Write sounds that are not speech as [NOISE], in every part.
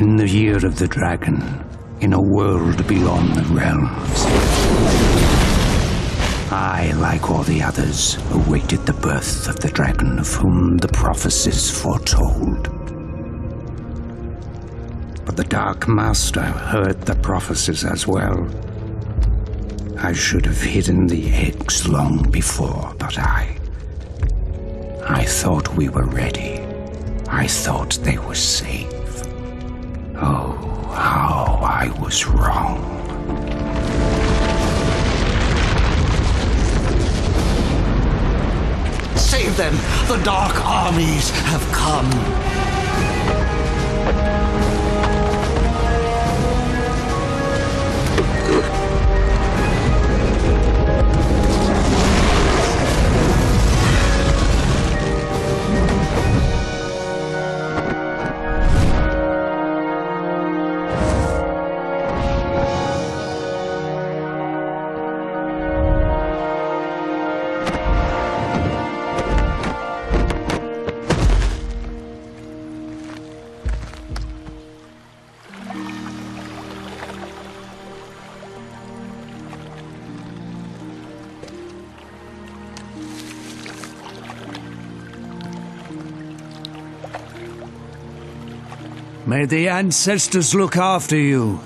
In the year of the dragon, in a world beyond the realms, I, like all the others, awaited the birth of the dragon of whom the prophecies foretold. But the Dark Master heard the prophecies as well. I should have hidden the eggs long before, but I. I thought we were ready. I thought they were safe. Oh, how I was wrong. Save them! The dark armies have come! May the ancestors look after you.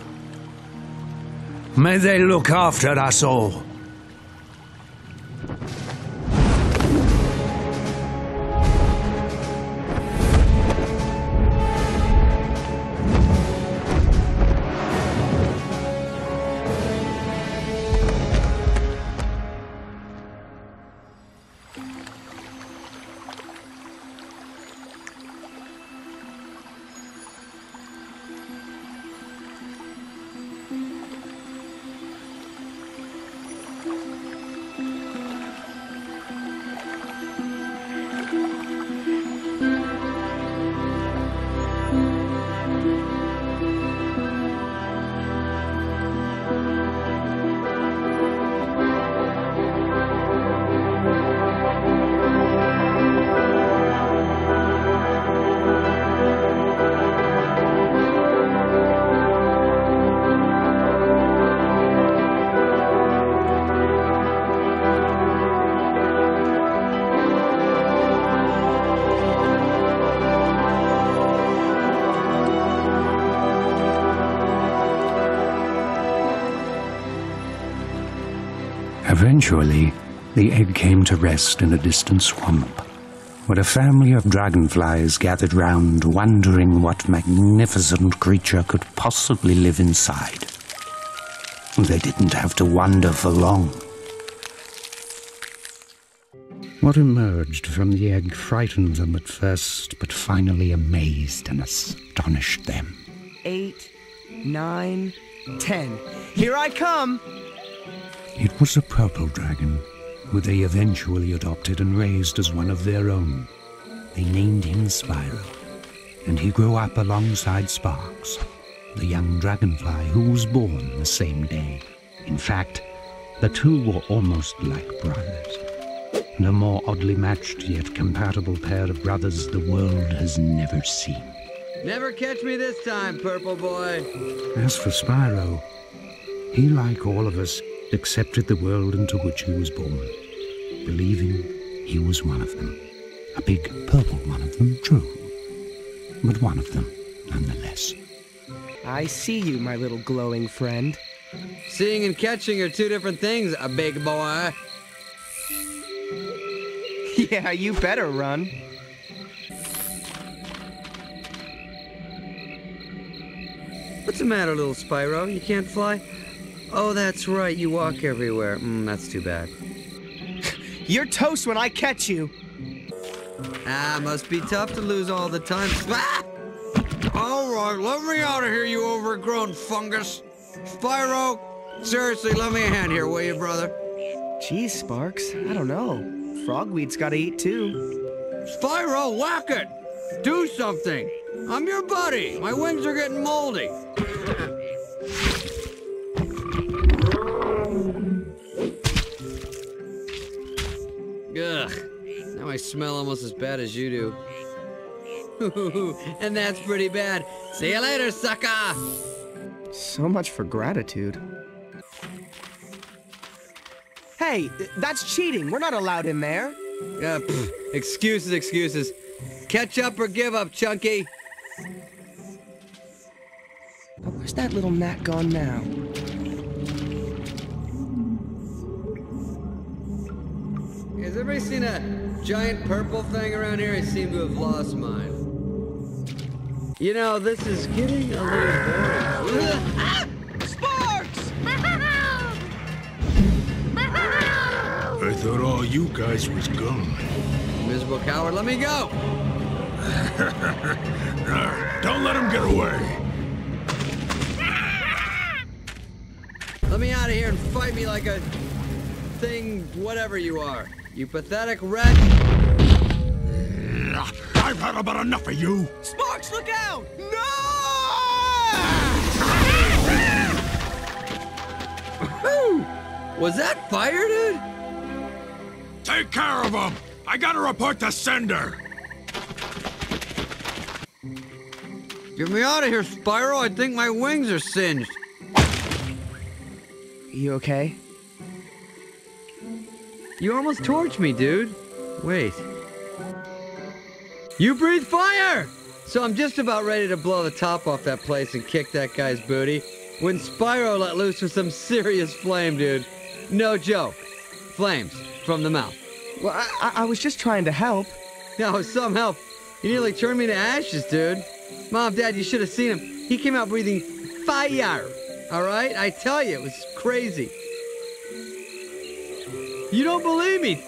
May they look after us all. Eventually, the egg came to rest in a distant swamp, where a family of dragonflies gathered round, wondering what magnificent creature could possibly live inside. They didn't have to wonder for long. What emerged from the egg frightened them at first, but finally amazed and astonished them. Eight, nine, ten. Here I come! It was a purple dragon, who they eventually adopted and raised as one of their own. They named him Spyro, and he grew up alongside Sparx, the young dragonfly who was born the same day. In fact, the two were almost like brothers, and a more oddly matched yet compatible pair of brothers the world has never seen. Never catch me this time, Purple Boy. As for Spyro, he, like all of us, accepted the world into which he was born, believing he was one of them. A big purple one of them, true, but one of them nonetheless. I see you, my little glowing friend. Seeing and catching are two different things, a big boy. [LAUGHS] Yeah, you better run. What's the matter, little Spyro? You can't fly? Oh, that's right, you walk everywhere. Mm, that's too bad. [LAUGHS] You're toast when I catch you. Ah, must be tough to lose all the time. Ah! All right, let me out of here, you overgrown fungus. Spyro, seriously, lend me a hand here, will you, brother? Geez, Sparx, I don't know. Frogweed's gotta eat too. Spyro, whack it! Do something! I'm your buddy. My wings are getting moldy. [LAUGHS] I smell almost as bad as you do. [LAUGHS] and that's pretty bad. See you later, sucker! So much for gratitude. Hey, that's cheating. We're not allowed in there. Uh, pff, excuses, excuses. Catch up or give up, Chunky. But where's that little gnat gone now? Has everybody seen a giant purple thing around here? I seem to have lost mine. You know, this is getting a little boring. [LAUGHS] Ah! Sparx! I thought all you guys was gone. Miserable coward, let me go! Nah, [LAUGHS] don't let him get away. Let me out of here and fight me like a thing, whatever you are. You pathetic wretch. I've had about enough of you. Sparx, look out! No! Was that fire, dude? Take care of him. I gotta report to sender. Get me out of here, Spyro. I think my wings are singed. You okay? You almost torched me, dude. Wait. You breathe fire! So I'm just about ready to blow the top off that place and kick that guy's booty when Spyro let loose with some serious flame, dude. No joke. Flames from the mouth. Well, I, I, I was just trying to help. No, some help. You nearly turned me to ashes, dude. Mom, Dad, you should have seen him. He came out breathing fire. All right? I tell you, it was crazy. You don't believe me.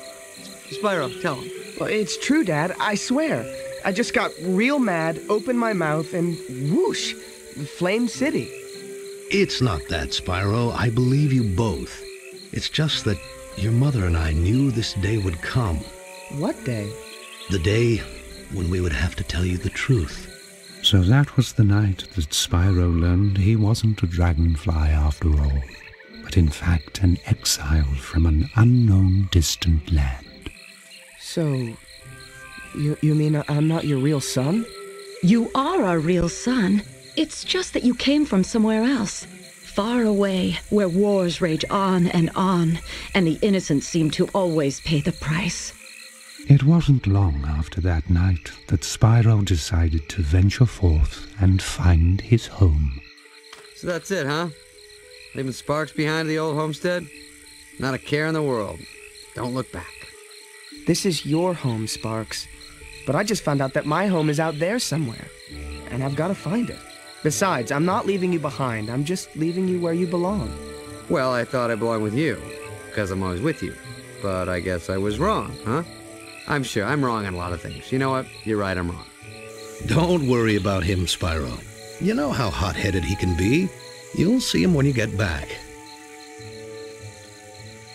Spyro, tell him. Well, it's true, Dad. I swear. I just got real mad, opened my mouth, and whoosh, Flame City. It's not that, Spyro. I believe you both. It's just that your mother and I knew this day would come. What day? The day when we would have to tell you the truth. So that was the night that Spyro learned he wasn't a dragonfly after all, but in fact an exile from an unknown distant land. So, you, you mean I'm not your real son? You are our real son. It's just that you came from somewhere else. Far away, where wars rage on and on, and the innocent seem to always pay the price. It wasn't long after that night that Spyro decided to venture forth and find his home. So that's it, huh? Leaving Sparx behind the old homestead? Not a care in the world. Don't look back. This is your home, Sparx. But I just found out that my home is out there somewhere, and I've got to find it. Besides, I'm not leaving you behind. I'm just leaving you where you belong. Well, I thought I belonged with you, because I'm always with you. But I guess I was wrong, huh? I'm sure I'm wrong on a lot of things. You know what? You're right, I'm wrong. Don't worry about him, Spyro. You know how hot headed he can be. You'll see him when you get back.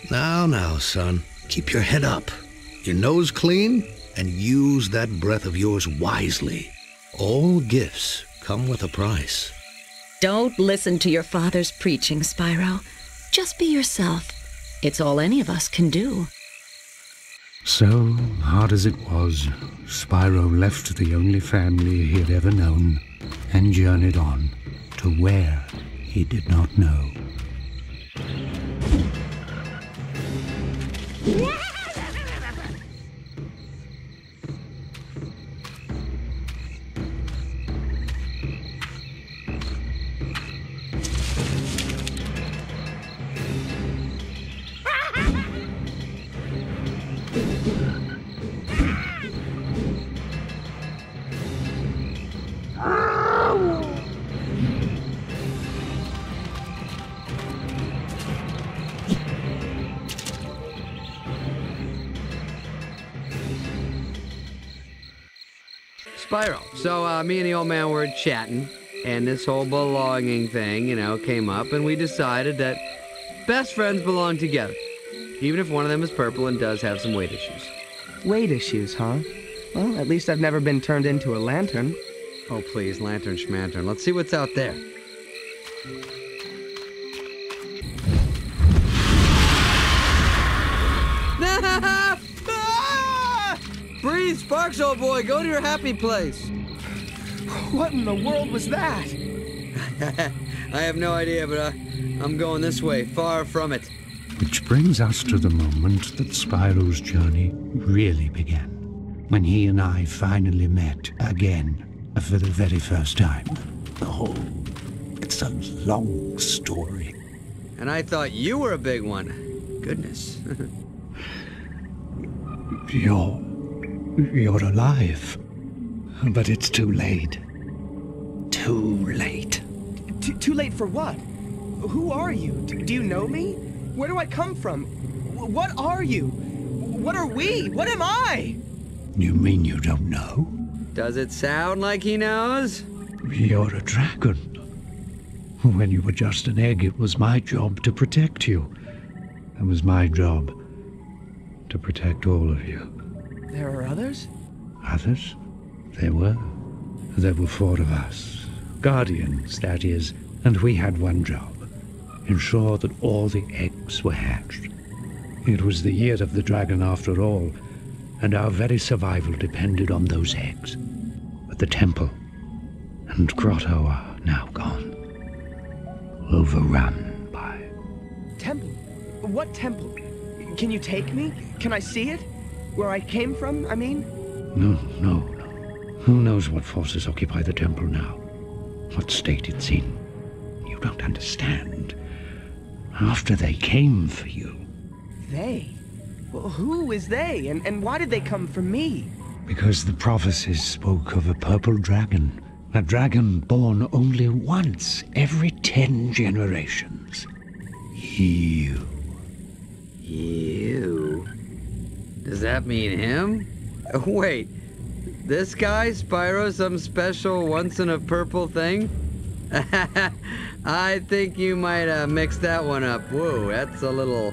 Now, now, son, keep your head up, your nose clean, and use that breath of yours wisely. All gifts come with a price. Don't listen to your father's preaching, Spyro. Just be yourself. It's all any of us can do. So, hard as it was, Spyro left the only family he had ever known and journeyed on to where he did not know. Spyro. So uh, me and the old man were chatting, and this whole belonging thing, you know, came up, and we decided that best friends belong together, even if one of them is purple and does have some weight issues. Weight issues, huh? Well, at least I've never been turned into a lantern. Oh, please, lantern schmantern. Let's see what's out there. Sparx, old boy. Go to your happy place. What in the world was that? [LAUGHS] I have no idea, but uh, I'm going this way, far from it. Which brings us to the moment that Spyro's journey really began. When he and I finally met again for the very first time. Oh, it's a long story. And I thought you were a big one. Goodness. [LAUGHS] You're. You're alive. But it's too late. Too late. T- too late for what? Who are you? D- do you know me? Where do I come from? W- what are you? What are we? What am I? You mean you don't know? Does it sound like he knows? You're a dragon. When you were just an egg, it was my job to protect you. It was my job to protect all of you. There are others? Others? There were. There were four of us. Guardians, that is. And we had one job. Ensure that all the eggs were hatched. It was the year of the dragon after all, and our very survival depended on those eggs. But the temple and grotto are now gone. Overrun by... Temple? What temple? Can you take me? Can I see it? Where I came from, I mean? No, no, no. Who knows what forces occupy the temple now? What state it's in? You don't understand. After they came for you. They? Well, who is they, and, and why did they come for me? Because the prophecies spoke of a purple dragon. A dragon born only once every ten generations. You. You? Does that mean him? [LAUGHS] Wait. This guy, Spyro, some special once in a purple thing? [LAUGHS] I think you might uh, mix that one up. Whoa, that's a little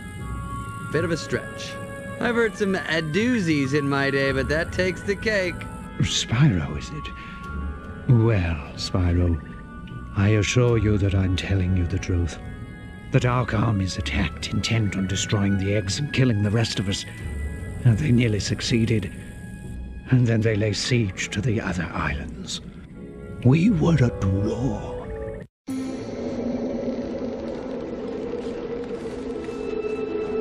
bit of a stretch. I've heard some doozies in my day, but that takes the cake. Spyro, is it? Well, Spyro, I assure you that I'm telling you the truth. The Dark Armies attacked, intent on destroying the eggs and killing the rest of us. And they nearly succeeded. And then they lay siege to the other islands. We were at war.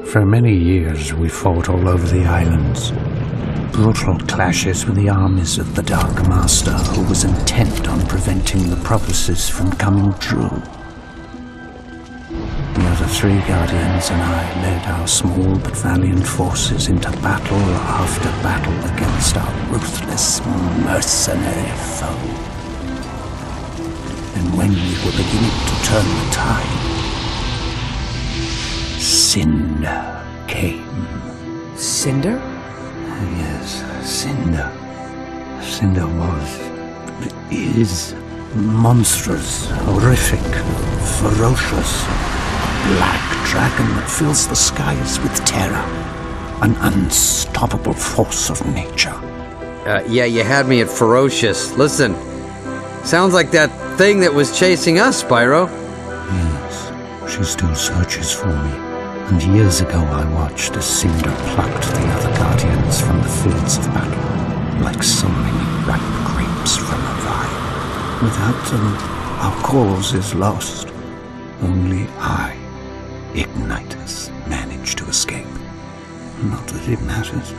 For many years, we fought all over the islands. Brutal clashes with the armies of the Dark Master, who was intent on preventing the prophecies from coming true. The three Guardians and I led our small but valiant forces into battle after battle against our ruthless, mercenary foe. And when we were beginning to turn the tide, Cynder came. Cynder? Oh, yes, Cynder. Cynder was, is monstrous, horrific, ferocious. Black dragon that fills the skies with terror. An unstoppable force of nature. Uh, yeah, you had me at ferocious. Listen, sounds like that thing that was chasing us, Spyro. Yes, she still searches for me. And years ago I watched as Cynder plucked the other Guardians from the fields of battle, like so many ripe grapes from a vine. Without them, our cause is lost. Only I, Ignitus, managed to escape. Not that it matters.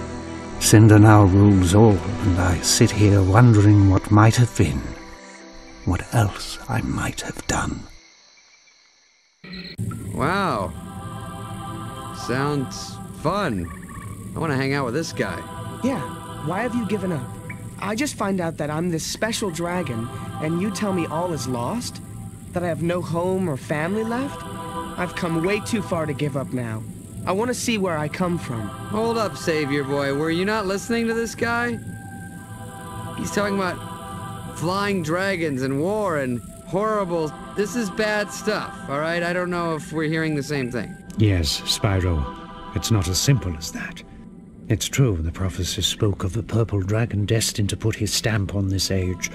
Cynder now rules all, and I sit here wondering what might have been. What else I might have done. Wow. Sounds fun. I want to hang out with this guy. Yeah, why have you given up? I just find out that I'm this special dragon, and you tell me all is lost? That I have no home or family left? I've come way too far to give up now. I want to see where I come from. Hold up, Savior Boy. Were you not listening to this guy? He's talking about flying dragons and war and horrible. This is bad stuff, all right? I don't know if we're hearing the same thing. Yes, Spyro. It's not as simple as that. It's true, the prophecies spoke of a purple dragon destined to put his stamp on this age.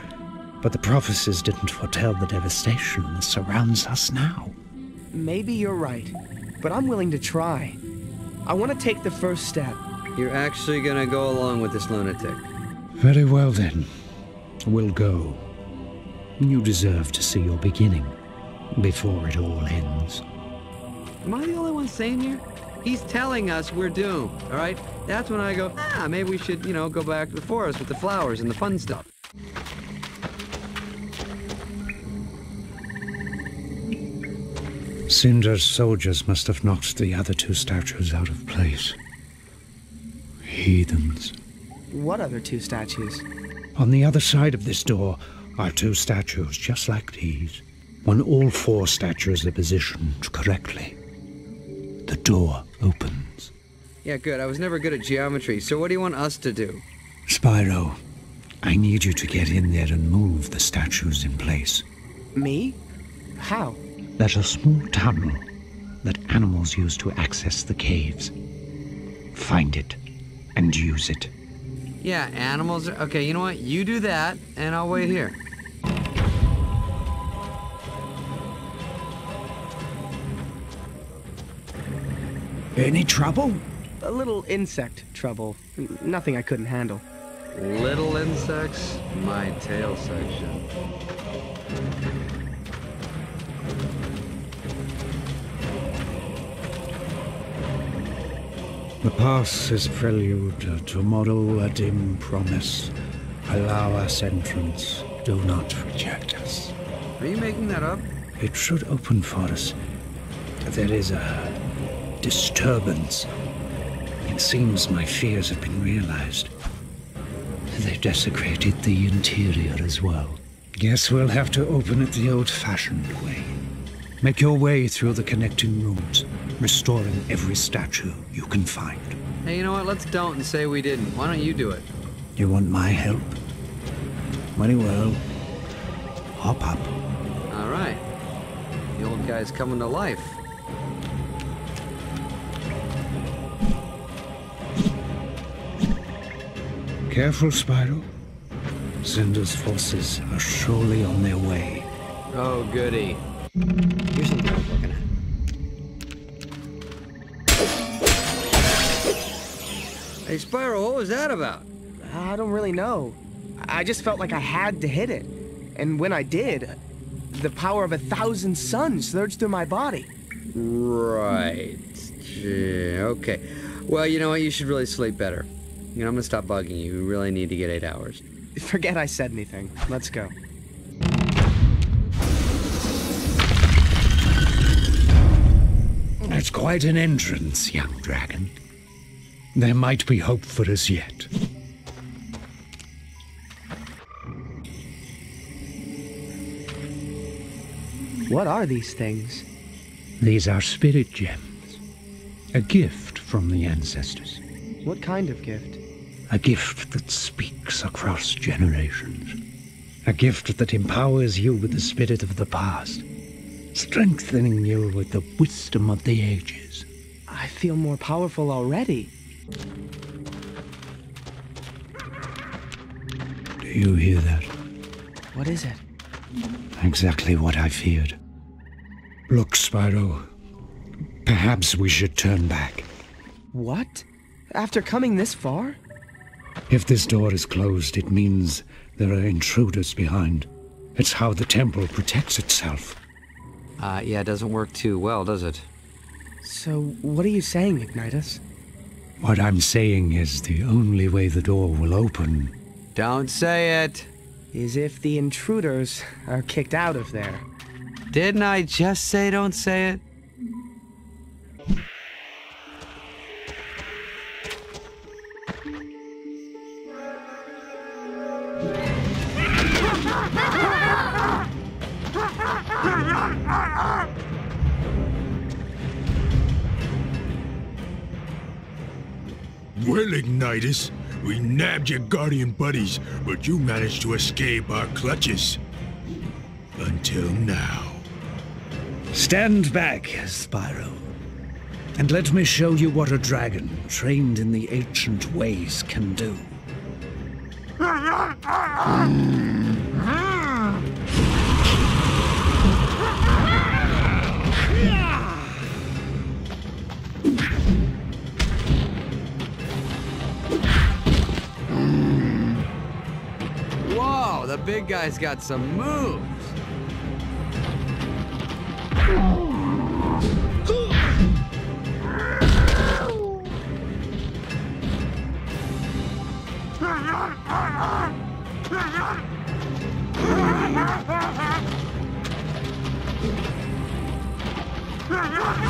But the prophecies didn't foretell the devastation that surrounds us now. Maybe you're right, but I'm willing to try. I want to take the first step. You're actually gonna go along with this lunatic. Very well then. We'll go. You deserve to see your beginning before it all ends. Am I the only one sane here? He's telling us we're doomed, all right? That's when I go, ah, maybe we should, you know, go back to the forest with the flowers and the fun stuff. Cynder's soldiers must have knocked the other two statues out of place. Heathens. What other two statues? On the other side of this door are two statues just like these. When all four statues are positioned correctly, the door opens. Yeah, good. I was never good at geometry, so what do you want us to do? Spyro, I need you to get in there and move the statues in place. Me? How? There's a small tunnel that animals use to access the caves. Find it and use it. Yeah, animals are... Okay, you know what? You do that, and I'll wait here. Any trouble? A little insect trouble. N- Nothing I couldn't handle. Little insects, my tail section. The past is prelude, to tomorrow a dim promise. Allow us entrance, do not reject us. Are you making that up? It should open for us. There is a disturbance. It seems my fears have been realized. They desecrated the interior as well. Guess we'll have to open it the old-fashioned way. Make your way through the connecting rooms, restoring every statue you can find. Hey, you know what? Let's don't and say we didn't. Why don't you do it? You want my help? Very well. Hop up. All right. The old guy's coming to life. Careful, Spyro. Cynder's forces are surely on their way. Oh, goody. Here's something I was looking at. Hey, Spyro, what was that about? I don't really know. I just felt like I had to hit it. And when I did, the power of a thousand suns surged through my body. Right. Gee, okay. Well, you know what? You should really sleep better. You know, I'm gonna stop bugging you. You really need to get eight hours. [LAUGHS] Forget I said anything. Let's go. That's quite an entrance, young dragon. There might be hope for us yet. What are these things? These are spirit gems. A gift from the ancestors. What kind of gift? A gift that speaks across generations. A gift that empowers you with the spirit of the past, strengthening you with the wisdom of the ages. I feel more powerful already. Do you hear that? What is it? Exactly what I feared. Look, Spyro. Perhaps we should turn back. What? After coming this far? If this door is closed, it means there are intruders behind. It's how the temple protects itself. Uh, yeah, it doesn't work too well, does it? So, what are you saying, Ignitus? What I'm saying is the only way the door will open. Don't say it. Is if the intruders are kicked out of there. Didn't I just say don't say it? We your guardian buddies, but you managed to escape our clutches. Until now. Stand back, Spyro. And let me show you what a dragon trained in the ancient ways can do. [LAUGHS] big guy's got some moves.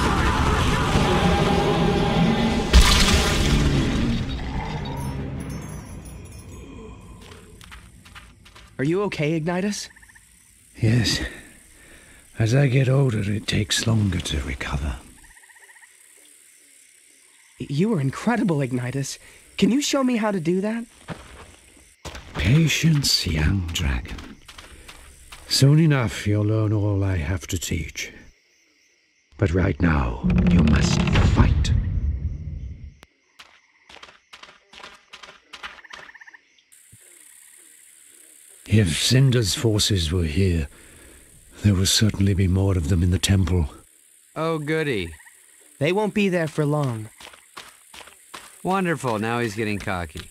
[LAUGHS] Are you okay, Ignitus? Yes. As I get older, it takes longer to recover. You are incredible, Ignitus. Can you show me how to do that? Patience, young dragon. Soon enough, you'll learn all I have to teach. But right now, you must fight. If Cynder's forces were here, there would certainly be more of them in the temple. Oh, goody. They won't be there for long. Wonderful, now he's getting cocky.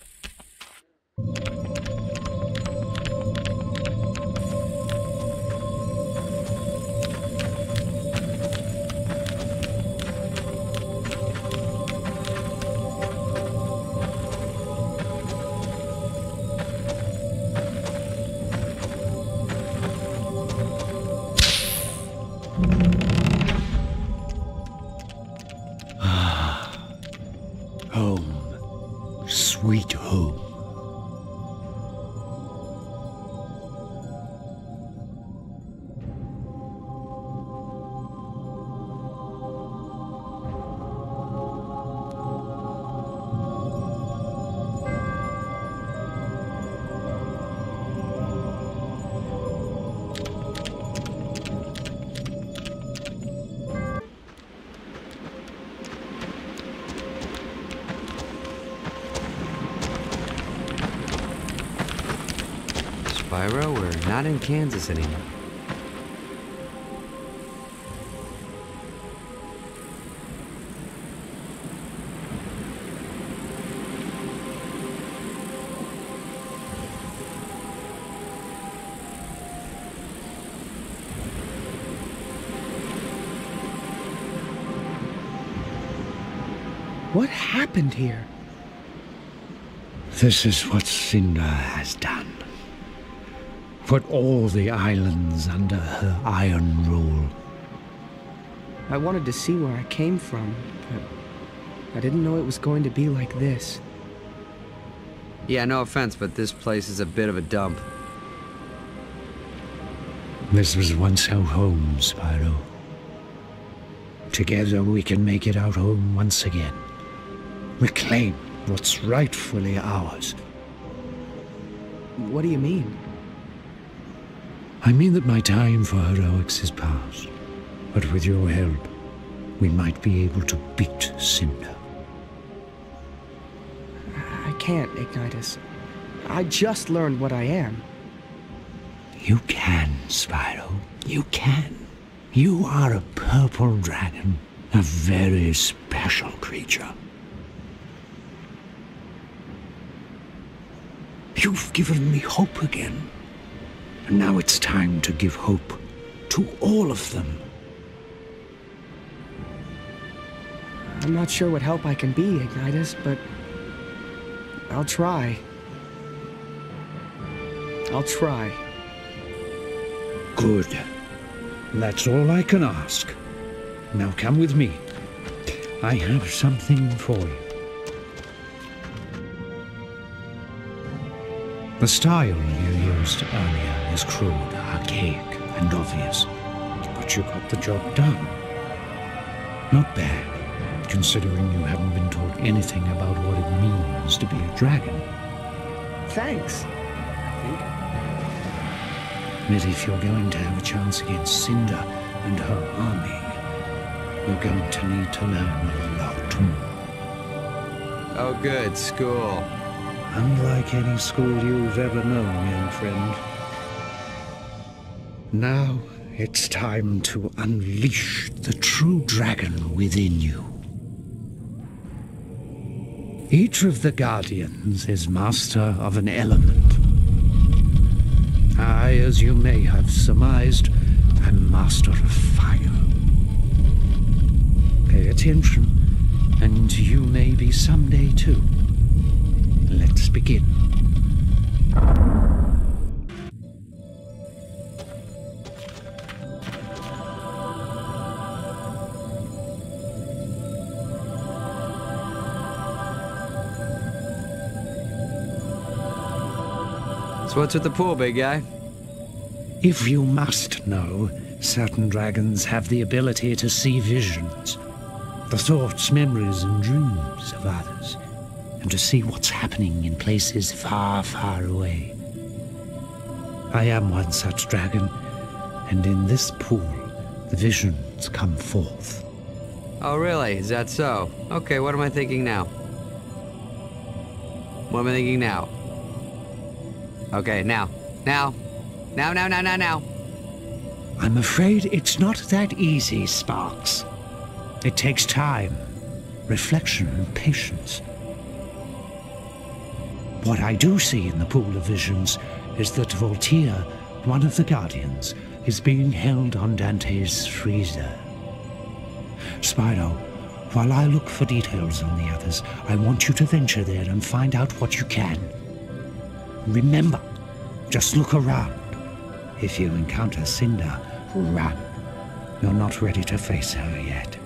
Kansas anymore. What happened here? This is what Cynder has done. Put all the islands under her iron rule. I wanted to see where I came from, but I didn't know it was going to be like this. Yeah, no offense, but this place is a bit of a dump. This was once our home, Spyro. Together we can make it our home once again. Reclaim what's rightfully ours. What do you mean? I mean that my time for heroics is past. But with your help, we might be able to beat Cynder. I can't, Ignitus. I just learned what I am. You can, Spyro. You can. You are a purple dragon, a very special creature. You've given me hope again. And now it's time to give hope to all of them. I'm not sure what help I can be, Ignitus, but I'll try. I'll try. Good. That's all I can ask. Now come with me. I have something for you. The style you used earlier is crude, archaic, and obvious. But you got the job done. Not bad, considering you haven't been taught anything about what it means to be a dragon. Thanks. But if you're going to have a chance against Cynder and her army, you're going to need to learn a lot more. Oh, good, school. Unlike any school you've ever known, young friend. Now it's time to unleash the true dragon within you. Each of the Guardians is master of an element. I, as you may have surmised, am master of fire. Pay attention, and you may be someday too. Let's begin. So what's with the pool, big guy? If you must know, certain dragons have the ability to see visions, the thoughts, memories, and dreams of others, and to see what's happening in places far, far away. I am one such dragon, and in this pool, the visions come forth. Oh, really? Is that so? Okay, what am I thinking now? What am I thinking now? Okay, now. Now. Now, now, now, now, now. I'm afraid it's not that easy, Sparx. It takes time, reflection, and patience. What I do see in the pool of visions is that Volteer, one of the Guardians, is being held on Dante's freezer. Spyro, while I look for details on the others, I want you to venture there and find out what you can. Remember, just look around. If you encounter Cynder, run. You're not ready to face her yet.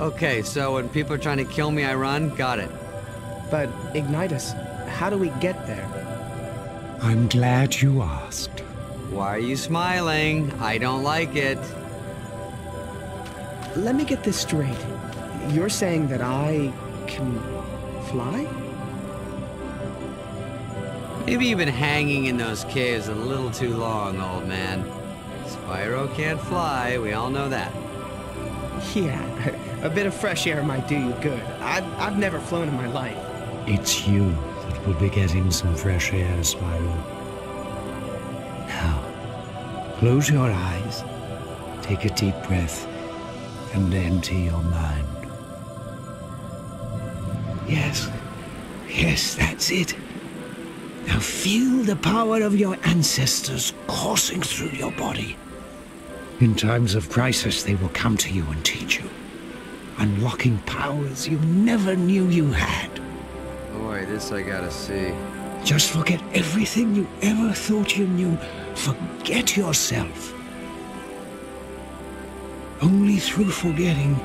Okay, so when people are trying to kill me, I run? Got it. But, Ignitus, how do we get there? I'm glad you asked. Why are you smiling? I don't like it. Let me get this straight. You're saying that I can fly? Maybe you've been hanging in those caves a little too long, old man. Spyro can't fly, we all know that. Yeah, [LAUGHS] a bit of fresh air might do you good. I've, I've never flown in my life. It's you that will be getting some fresh air, Spyro. Now, close your eyes, take a deep breath, and empty your mind. Yes, yes, that's it. Now feel the power of your ancestors coursing through your body. In times of crisis, they will come to you and teach you, unlocking powers you never knew you had. Boy, this I gotta see. Just forget everything you ever thought you knew. Forget yourself. Only through forgetting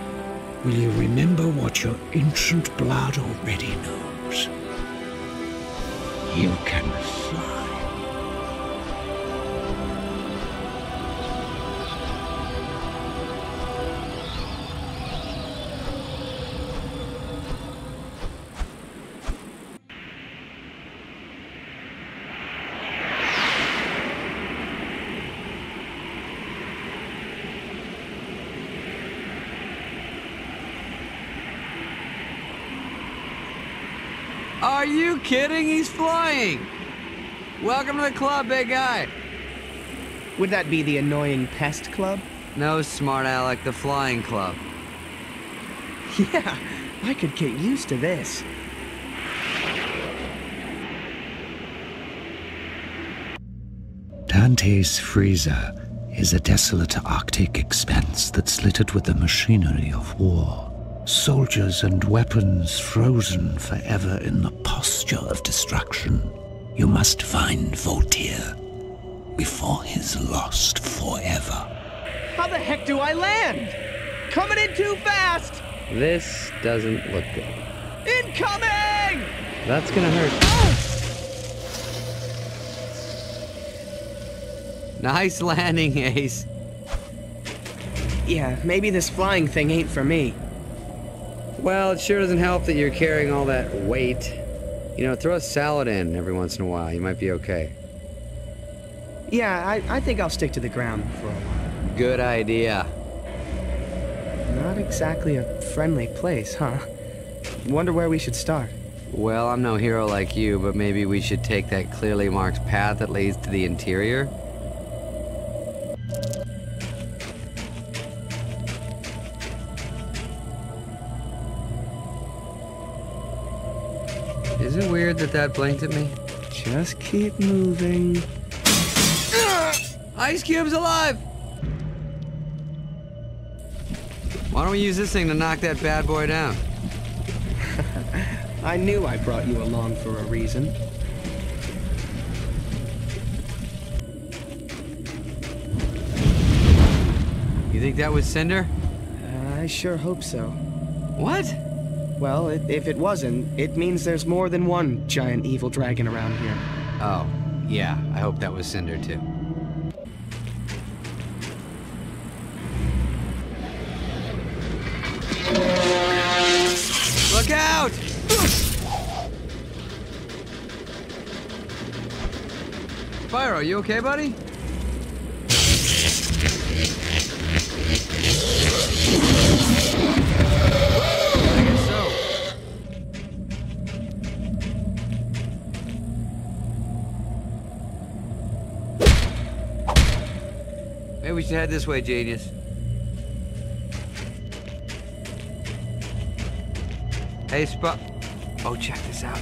will you remember what your ancient blood already knows. You can fly. Are you kidding? He's flying! Welcome to the club, big guy. Would that be the annoying pest club? No, smart Alec, the flying club. [LAUGHS] Yeah, I could get used to this. Dante's freezer is a desolate arctic expanse that's littered with the machinery of war. Soldiers and weapons frozen forever in the posture of destruction. You must find Volteer before he's lost forever. How the heck do I land? Coming in too fast! This doesn't look good. Incoming! That's gonna hurt. Nice landing, Ace. Yeah, maybe this flying thing ain't for me. Well, it sure doesn't help that you're carrying all that weight. You know, throw a salad in every once in a while. You might be okay. Yeah, I, I think I'll stick to the ground for a while. Good idea. Not exactly a friendly place, huh? Wonder where we should start. Well, I'm no hero like you, but maybe we should take that clearly marked path that leads to the interior? That blinked at me? Just keep moving. [GASPS] Ice Cube's alive! Why don't we use this thing to knock that bad boy down? [LAUGHS] I knew I brought you along for a reason. You think that was Cynder? I sure hope so. What? Well, it, if it wasn't, it means there's more than one giant evil dragon around here. Oh, yeah, I hope that was Cynder too. Look out! Spyro, you okay, buddy? Should head this way, genius. Hey, Spot. Oh, check this out.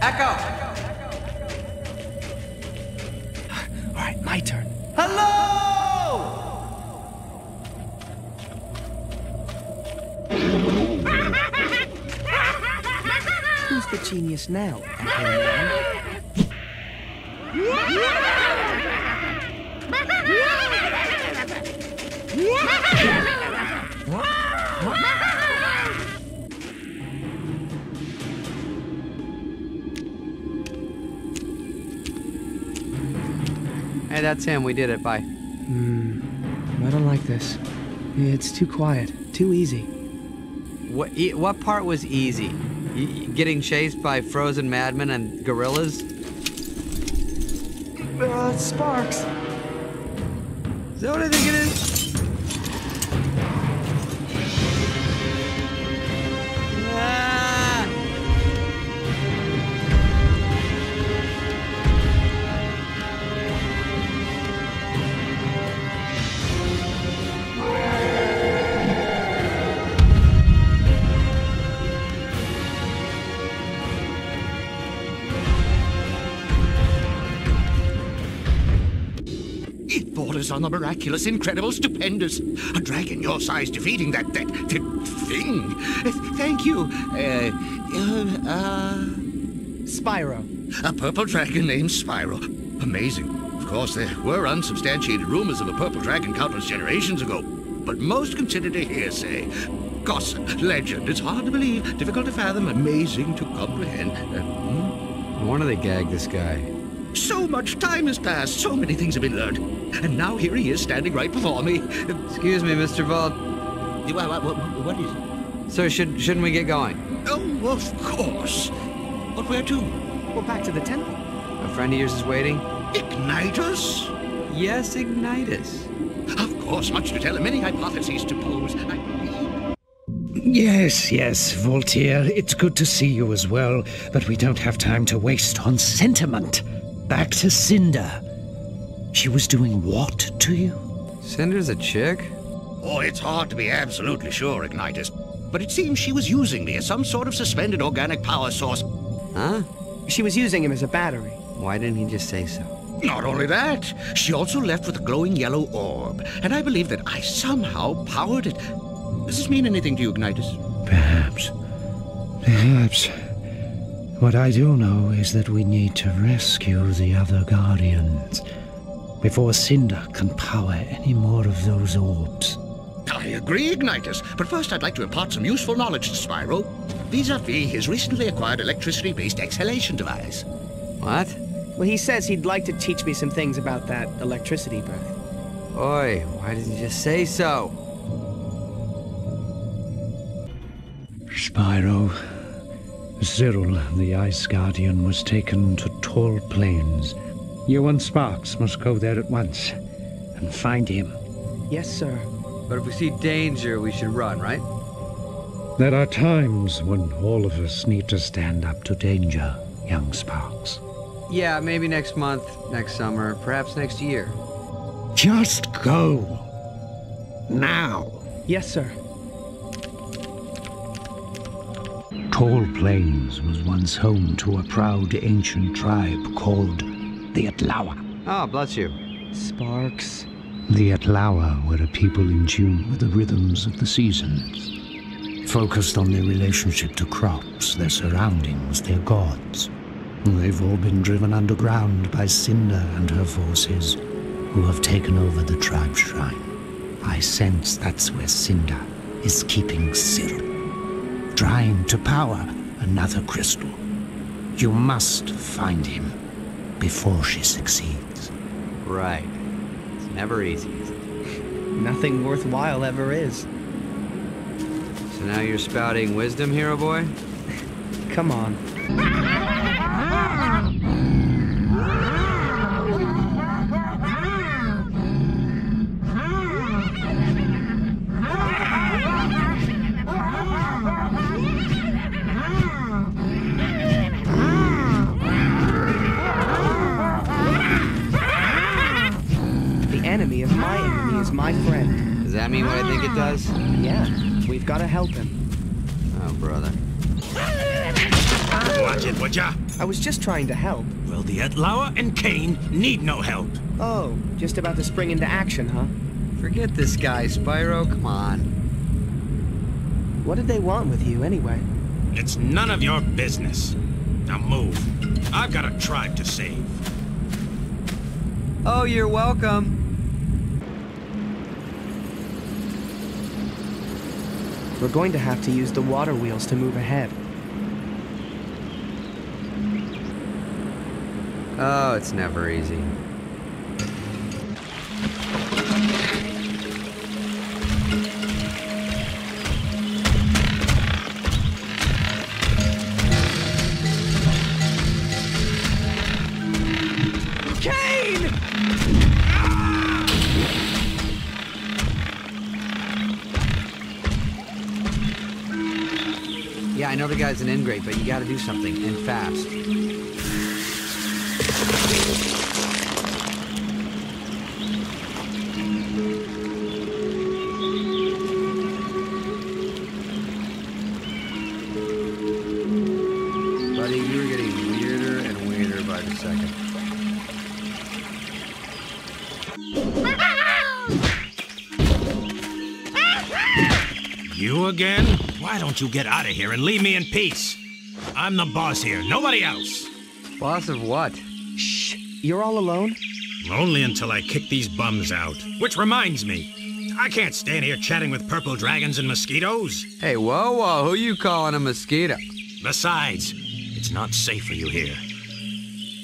Echo! All right, my turn. Hello! Who's the genius now? Echo Man? [LAUGHS] that's him. We did it. Bye. I don't like this. It's too quiet, too easy. What? E what part was easy? Y y- getting chased by frozen madmen and gorillas? Uh, Sparx. Is that what I think it is? It on the miraculous, incredible, stupendous. A dragon your size defeating that, that, that thing. Uh, Thank you. Uh, uh, uh, Spyro. a purple dragon named Spyro. Amazing. Of course, there were unsubstantiated rumors of a purple dragon countless generations ago, but most considered a hearsay. Gossip, legend. It's hard to believe, difficult to fathom, amazing to comprehend. Uh, hmm? No wonder they gagged this guy. So much time has passed, so many things have been learned. And now here he is standing right before me. Excuse me, Mr. Vault. What, what, what, what is it? Sir, should, shouldn't we get going? Oh, of course. But where to? Well, back to the temple. A friend of yours is waiting? Ignitus? Yes, Ignitus. Of course, much to tell and many hypotheses to pose. I... Yes, yes, Volteer, it's good to see you as well, but we don't have time to waste on sentiment. Back to Cynder. She was doing what to you? Cynder's a chick? Oh, it's hard to be absolutely sure, Ignitus. But it seems she was using me as some sort of suspended organic power source. Huh? She was using him as a battery. Why didn't he just say so? Not only that, she also left with a glowing yellow orb, and I believe that I somehow powered it. Does this mean anything to you, Ignitus? Perhaps. Perhaps. What I do know is that we need to rescue the other Guardians before Cynder can power any more of those orbs. I agree, Ignitus. But first, I'd like to impart some useful knowledge to Spyro vis-a-vis his recently acquired electricity-based exhalation device. What? Well, he says he'd like to teach me some things about that electricity breath. Oi, why didn't you just say so? Spyro. Cyril, the Ice Guardian, was taken to Tall Plains. You and Sparx must go there at once and find him. Yes, sir. But if we see danger, we should run, right? There are times when all of us need to stand up to danger, young Sparx. Yeah, maybe next month, next summer, perhaps next year. Just go. Now. Yes, sir. Tall Plains was once home to a proud ancient tribe called the Atlawa. Oh, bless you. Sparx. The Atlawa were a people in tune with the rhythms of the seasons, focused on their relationship to crops, their surroundings, their gods. They've all been driven underground by Cynder and her forces, who have taken over the tribe shrine. I sense that's where Cynder is keeping Cyril, trying to power another crystal. You must find him before she succeeds. Right. It's never easy. is it? Nothing worthwhile ever is. So now you're spouting wisdom, hero boy? Come on. Friend. Does that mean what I think it ah. does? Yeah, we've got to help him. Oh, brother. Watch it, would ya? I was just trying to help. Well, the Atlawa and Kane need no help. Oh, just about to spring into action, huh? Forget this guy, Spyro. Come on. What did they want with you, anyway? It's none of your business. Now move. I've got a tribe to save. Oh, you're welcome. We're going to have to use the water wheels to move ahead. Oh, it's never easy. Guy's an ingrate, but you gotta do something, and fast. Buddy, you're getting weirder and weirder by the second. You again? Why don't you get out of here and leave me in peace? I'm the boss here, nobody else. Boss of what? Shh! You're all alone? Only until I kick these bums out. Which reminds me, I can't stand here chatting with purple dragons and mosquitoes. Hey, whoa, whoa, who you calling a mosquito? Besides, it's not safe for you here.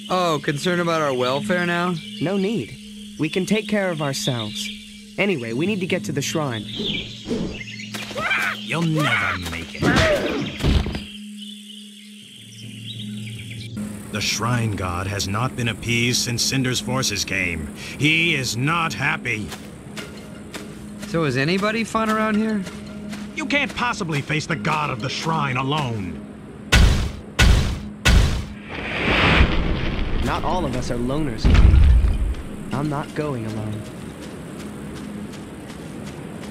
Oh, concerned about our welfare now? No need. We can take care of ourselves. Anyway, we need to get to the shrine. You'll never make it. The Shrine God has not been appeased since Cynder's forces came. He is not happy. So is anybody fun around here? You can't possibly face the God of the Shrine alone. Not all of us are loners, I'm not going alone.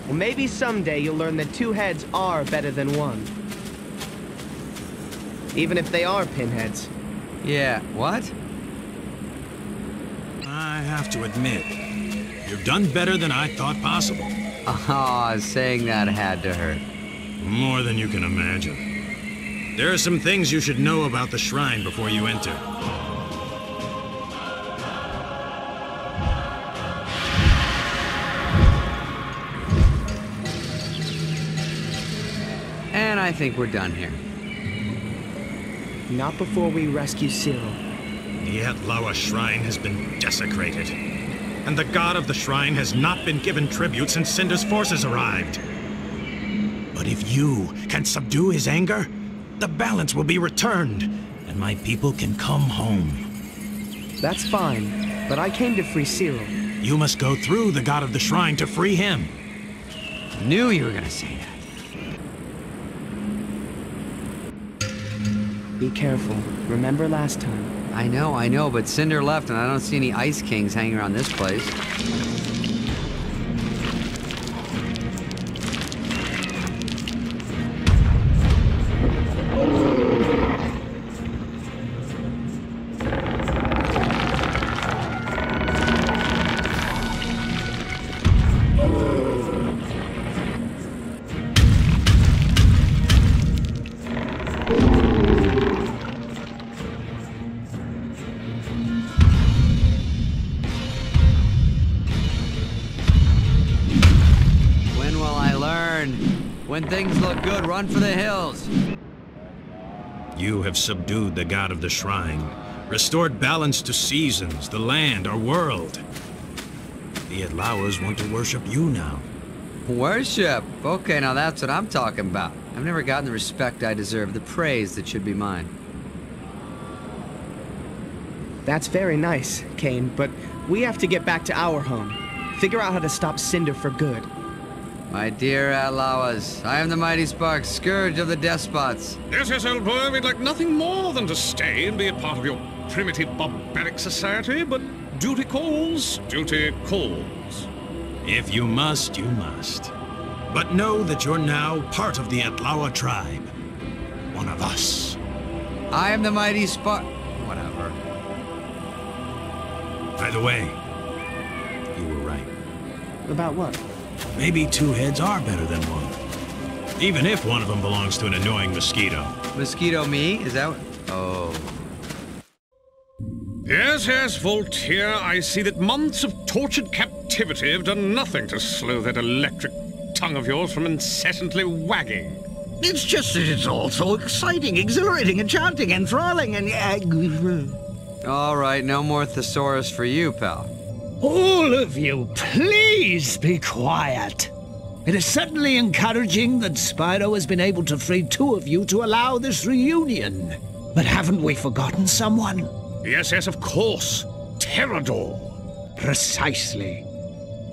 Well, maybe someday you'll learn that two heads are better than one. Even if they are pinheads. Yeah, what? I have to admit, you've done better than I thought possible. [LAUGHS] Ah, saying that had to hurt. More than you can imagine. There are some things you should know about the shrine before you enter. I think we're done here. Not before we rescue Cyril. The Atlawa shrine has been desecrated. And the god of the shrine has not been given tribute since Cynder's forces arrived. But if you can subdue his anger, the balance will be returned, and my people can come home. That's fine, but I came to free Cyril. You must go through the god of the shrine to free him. Knew you were gonna say that. Be careful. Remember last time? I know, I know, but Cynder left and I don't see any Ice Kings hanging around this place. Good, run for the hills. You have subdued the god of the shrine, restored balance to seasons, the land, our world. The Atlawas want to worship you now. Worship? Okay, now that's what I'm talking about. I've never gotten the respect I deserve, the praise that should be mine. That's very nice, Kane, but we have to get back to our home. Figure out how to stop Cynder for good. My dear Atlawas, I am the mighty Sparx, scourge of the despots. Yes, yes, old boy, we'd like nothing more than to stay and be a part of your primitive barbaric society, but duty calls, duty calls. If you must, you must. But know that you're now part of the Atlawa tribe. One of us. I am the mighty Sparx... Whatever. By the way, you were right. About what? Maybe two heads are better than one. Even if one of them belongs to an annoying mosquito. Mosquito me? Is that what? Oh. Yes, yes, Volteer, I see that months of tortured captivity have done nothing to slow that electric tongue of yours from incessantly wagging. It's just that it's all so exciting, exhilarating, enchanting, enthralling, and... Uh, All right, no more thesaurus for you, pal. All of you, please be quiet. It is certainly encouraging that Spyro has been able to free two of you to allow this reunion. But haven't we forgotten someone? Yes, yes, of course. Terrador. Precisely.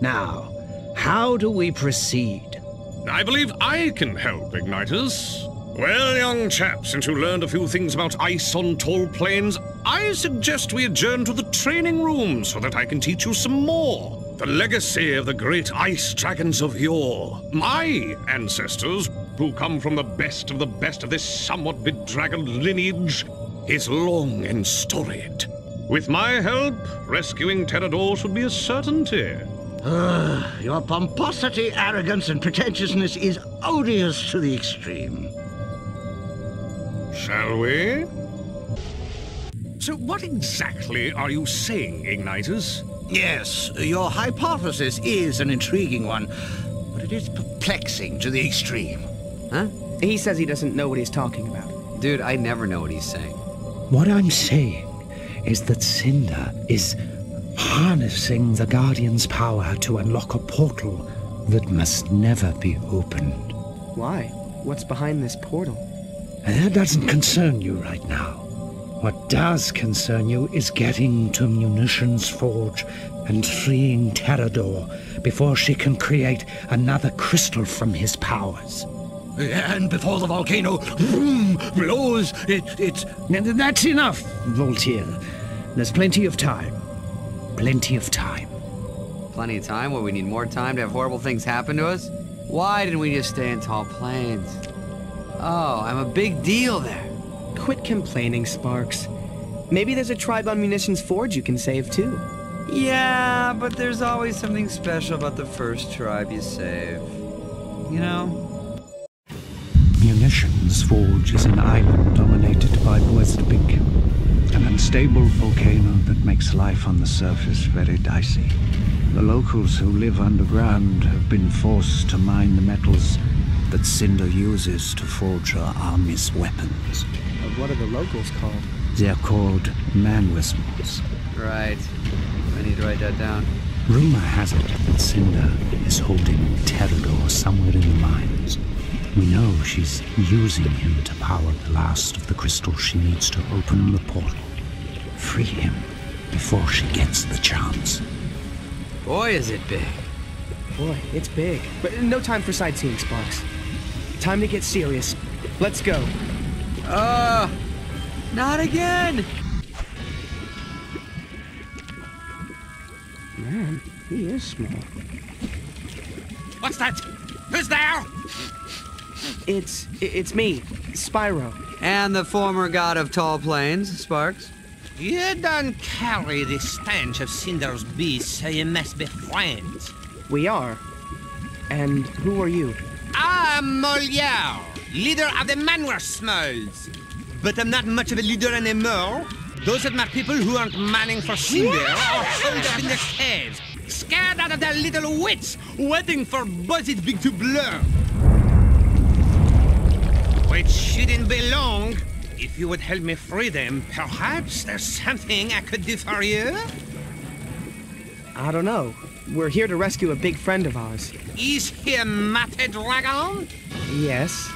Now, how do we proceed? I believe I can help, Ignitus. Well, young chap, since you learned a few things about ice on tall plains, I suggest we adjourn to the training room so that I can teach you some more. The legacy of the great ice dragons of yore. My ancestors, who come from the best of the best of this somewhat bedraggled lineage, is long and storied. With my help, rescuing Terrador should be a certainty. Ah, your pomposity, arrogance, and pretentiousness is odious to the extreme. Shall we? So, what exactly are you saying, Ignitus? Yes, your hypothesis is an intriguing one, but it is perplexing to the extreme. Huh? He says he doesn't know what he's talking about. Dude, I never know what he's saying. What I'm saying is that Cynder is harnessing the Guardian's power to unlock a portal that must never be opened. Why? What's behind this portal? And that doesn't concern you right now. What does concern you is getting to Munitions Forge and freeing Terrador before she can create another crystal from his powers. And before the volcano boom, blows, it, it's. That's enough, Volteer. There's plenty of time. Plenty of time. Plenty of time where we need more time to have horrible things happen to us? Why didn't we just stay in tall plains? Oh, I'm a big deal there. Quit complaining, Sparx. Maybe there's a tribe on Munitions Forge you can save too. Yeah, but there's always something special about the first tribe you save. You know? Munitions Forge is an island dominated by Boestabik, an unstable volcano that makes life on the surface very dicey. The locals who live underground have been forced to mine the metals that Cynder uses to forge her army's weapons. What are the locals called? They're called Manweersmalls. Right. I need to write that down. Rumor has it that Cynder is holding Terrador somewhere in the mines. We know she's using him to power the last of the crystals she needs to open the portal. Free him before she gets the chance. Boy, is it big. Boy, it's big. But no time for sightseeing, Sparx. Time to get serious. Let's go. Uh, not again! Man, he is small. What's that? Who's there? It's it's me, Spyro. And the former god of tall plains, Sparx. You don't carry the stench of Cynder's beast, so you must be friends. We are. And who are you? I'm Mole-Yair, leader of the Manwar. But I'm not much of a leader anymore. Those are my people who aren't manning for Cynder are holed up in their caves, scared out of their little wits, waiting for Buzzit Big to blur. Which shouldn't be long. If you would help me free them, perhaps there's something I could do for you? I don't know. We're here to rescue a big friend of ours. Is he a Mate Dragon? Yes.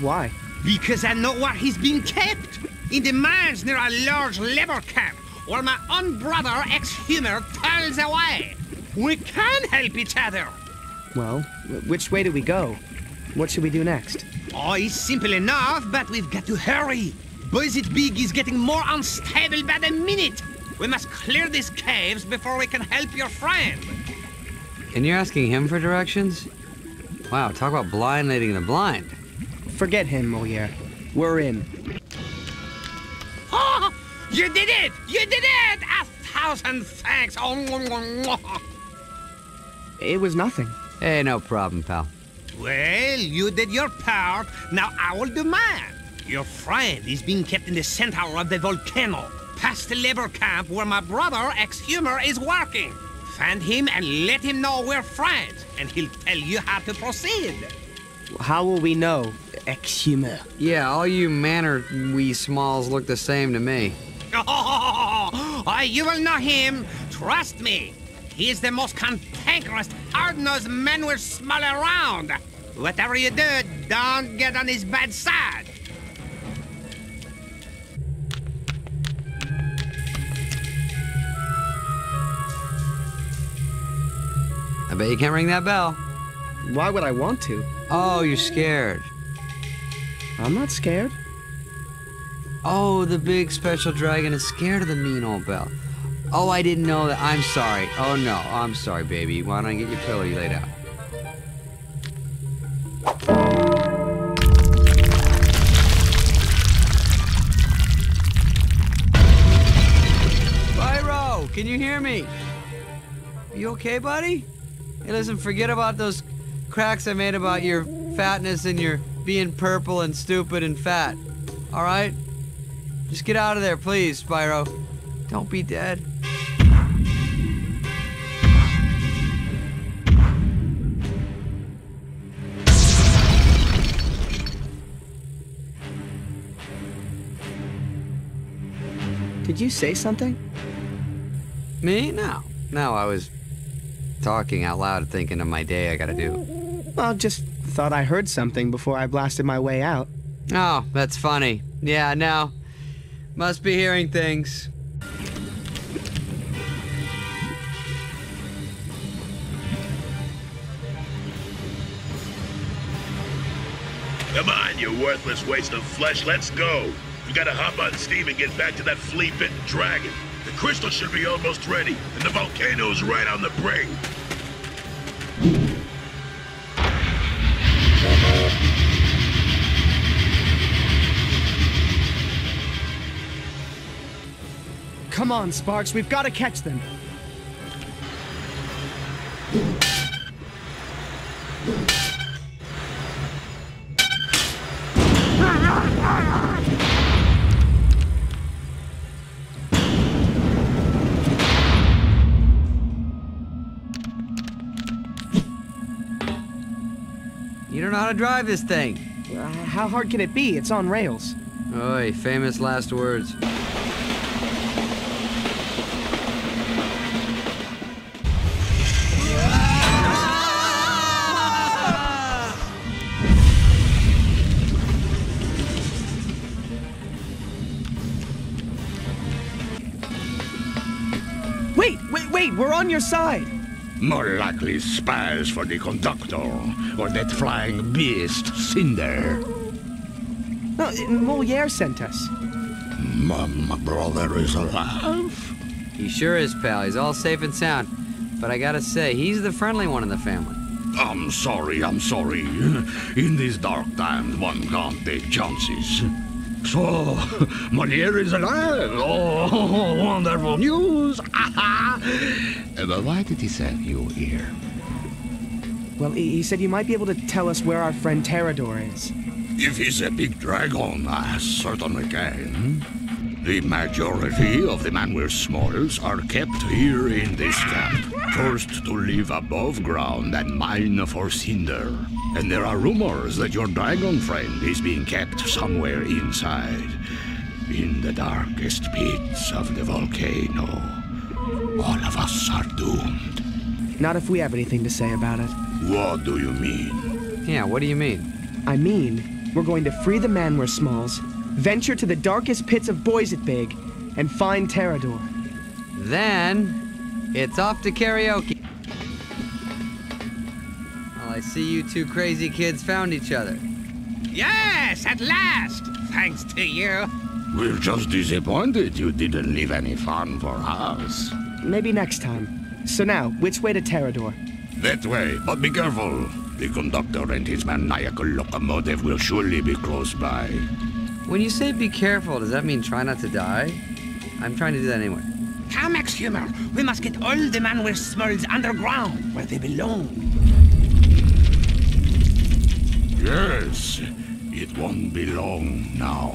Why? Because I know where he's been kept. In the mines near a large labor camp, where my own brother, Exhumor, toils away. We can help each other. Well, which way do we go? What should we do next? Oh, it's simple enough, but we've got to hurry. Buzzit Big is getting more unstable by the minute. We must clear these caves before we can help your friend. And you're asking him for directions? Wow, talk about blind leading the blind. Forget him, Mole-Yair. We're in. Oh, you did it! You did it! A thousand thanks! Oh, It was nothing. Hey, no problem, pal. Well, you did your part. Now I will do mine. Your friend is being kept in the center of the volcano, past the labor camp where my brother, Exhumor, is working. Find him and let him know we're friends, and he'll tell you how to proceed. How will we know? Exhumor. Yeah, all you manor wee smalls look the same to me. [LAUGHS] Oh, you will know him. Trust me. He is the most cantankerous, hard-nosed man we've smell around. Whatever you do, don't get on his bad side. I bet you can't ring that bell. Why would I want to? Oh, you're scared. I'm not scared. Oh, the big special dragon is scared of the mean old bell. Oh, I didn't know that. I'm sorry. Oh, no. I'm sorry, baby. Why don't I get your pillow you laid out? Can you hear me? You okay, buddy? Hey, listen, forget about those cracks I made about your fatness and your being purple and stupid and fat. All right? Just get out of there, please, Spyro. Don't be dead. Did you say something? Me? No. No, I was talking out loud, thinking of my day I gotta do. Well, just thought I heard something before I blasted my way out. Oh, that's funny. Yeah, no. Must be hearing things. Come on, you worthless waste of flesh, let's go. We gotta hop on steam and get back to that flea-bitten dragon. The crystal should be almost ready, and the volcano's right on the brink. Come on, Sparx, we've got to catch them. How to drive this thing. Uh, how hard can it be? It's on rails. Oi, famous last words. Wait, wait, wait, we're on your side. More likely spies for the conductor, or that flying beast, Cynder. No, Mole-Yair sent us. My, my brother is alive? He sure is, pal. He's all safe and sound. But I gotta say, he's the friendly one in the family. I'm sorry, I'm sorry. [LAUGHS] In these dark times, one can't take chances. So, [LAUGHS] Mole-Yair is alive. Oh, [LAUGHS] wonderful news. [LAUGHS] Uh, but why did he send you here? Well, he he said you might be able to tell us where our friend Terrador is. If he's a big dragon, I certainly can. Hmm? The majority of the Manweersmalls are kept here in this camp, forced to live above ground and mine for Cynder. And there are rumors that your dragon friend is being kept somewhere inside, in the darkest pits of the volcano. All of us are doomed. Not if we have anything to say about it. What do you mean? Yeah, what do you mean? I mean, we're going to free the Manweersmalls, venture to the darkest pits of Boyset Big, and find Terrador. Then, it's off to karaoke. Well, I see you two crazy kids found each other. Yes, at last! Thanks to you. We're just disappointed you didn't leave any fun for us. Maybe next time. So now, which way to Terrador? That way, but be careful. The conductor and his maniacal locomotive will surely be close by. When you say be careful, does that mean try not to die? I'm trying to do that anyway. Come, Humor. We must get all the Manweersmalls underground, where they belong. Yes, it won't be long now.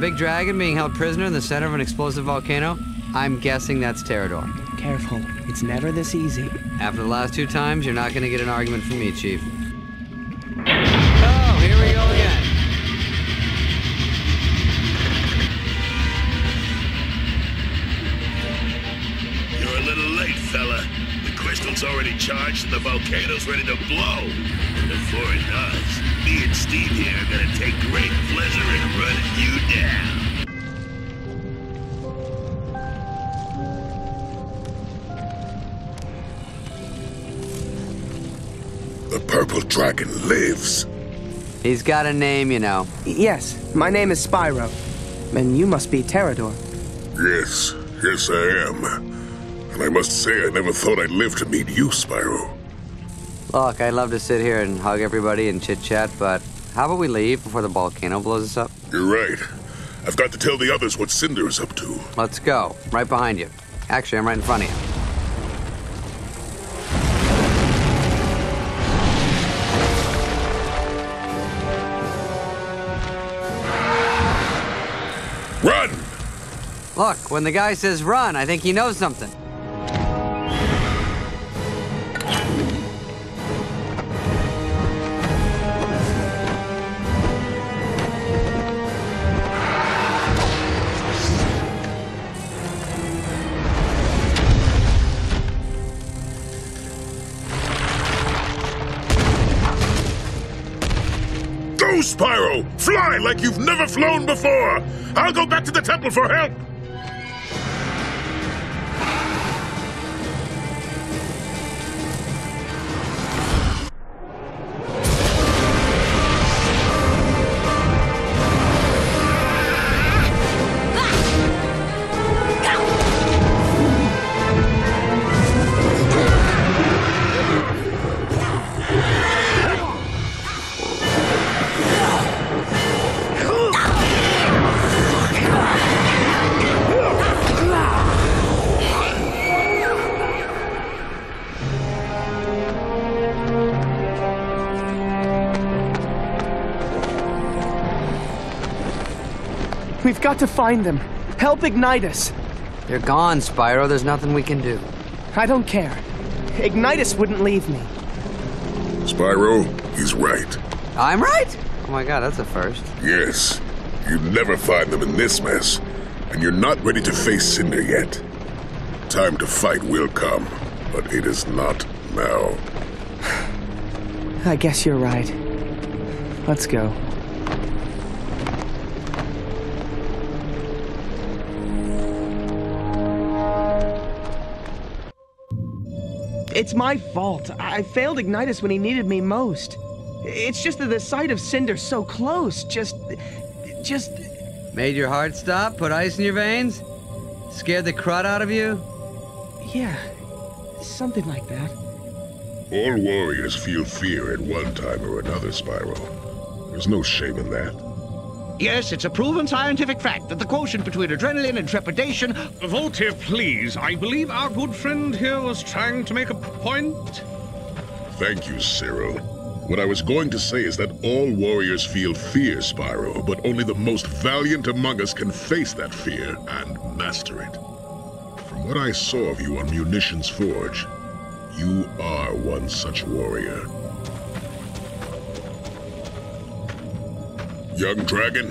Big dragon being held prisoner in the center of an explosive volcano? I'm guessing that's Terrador. Careful, it's never this easy. After the last two times, you're not going to get an argument from me, Chief. Charged and the volcano's ready to blow. Before it does, me and Steve here are gonna take great pleasure in running you down. The purple dragon lives. He's got a name, you know. Yes, my name is Spyro. And you must be Terrador. Yes, yes I am. I must say I never thought I'd live to meet you, Spyro. Look, I'd love to sit here and hug everybody and chit chat, but how about we leave before the volcano blows us up? You're right. I've got to tell the others what Cynder is up to. Let's go. Right behind you. Actually, I'm right in front of you. Run! Look, when the guy says run, I think he knows something. Fly like you've never flown before! I'll go back to the temple for help! We've got to find them. Help Ignitus. They're gone, Spyro. There's nothing we can do. I don't care. Ignitus wouldn't leave me. Spyro, he's right. I'm right? Oh my god, that's a first. Yes, you'd never find them in this mess, and you're not ready to face Cynder yet. Time to fight will come, but it is not now. [SIGHS] I guess you're right. Let's go. It's my fault. I failed Ignitus when he needed me most. It's just that the sight of Cynder so close just. just. Made your heart stop? Put ice in your veins? Scared the crud out of you? Yeah, something like that. All warriors feel fear at one time or another, Spyro. There's no shame in that. Yes, it's a proven scientific fact that the quotient between adrenaline and trepidation. Volteer, please. I believe our good friend here was trying to make a point. Thank you, Cyril. What I was going to say is that all warriors feel fear, Spyro, but only the most valiant among us can face that fear and master it. From what I saw of you on Munitions Forge, you are one such warrior. Young Dragon,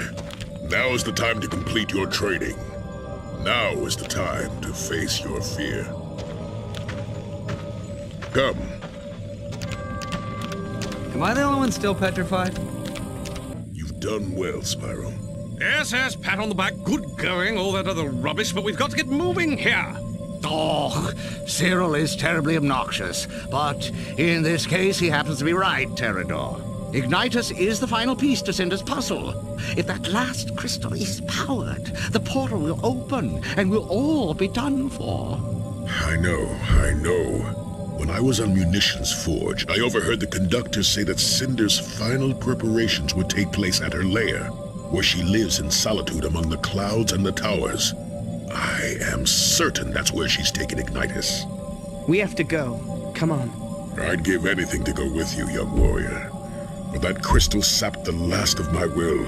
now is the time to complete your training. Now is the time to face your fear. Come. Am I the only one still petrified? You've done well, Spyro. Yes, yes, pat on the back, good going, all that other rubbish, but we've got to get moving here. Oh, Cyril is terribly obnoxious, but in this case he happens to be right, Terrador. Ignitus is the final piece to Cynder's puzzle. If that last crystal is powered, the portal will open and we'll all be done for. I know, I know. When I was on Munitions Forge, I overheard the conductor say that Cynder's final preparations would take place at her lair, where she lives in solitude among the clouds and the towers. I am certain that's where she's taken Ignitus. We have to go. Come on. I'd give anything to go with you, young warrior. But that crystal sapped the last of my will.